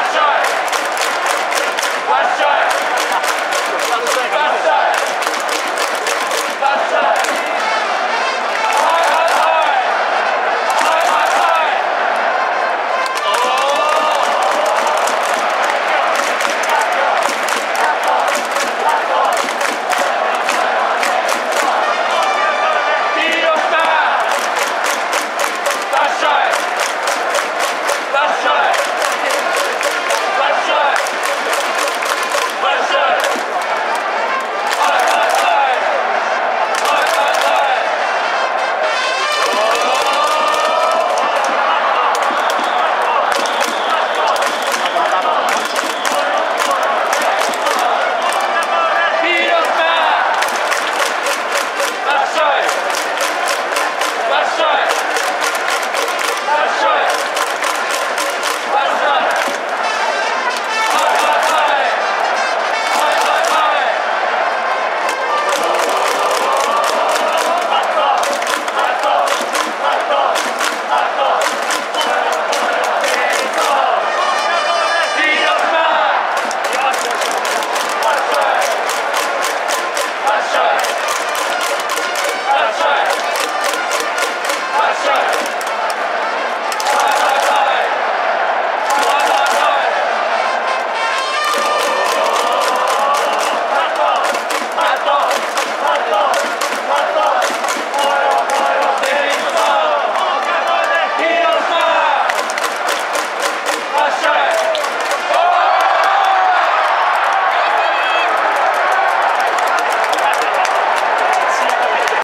Offside!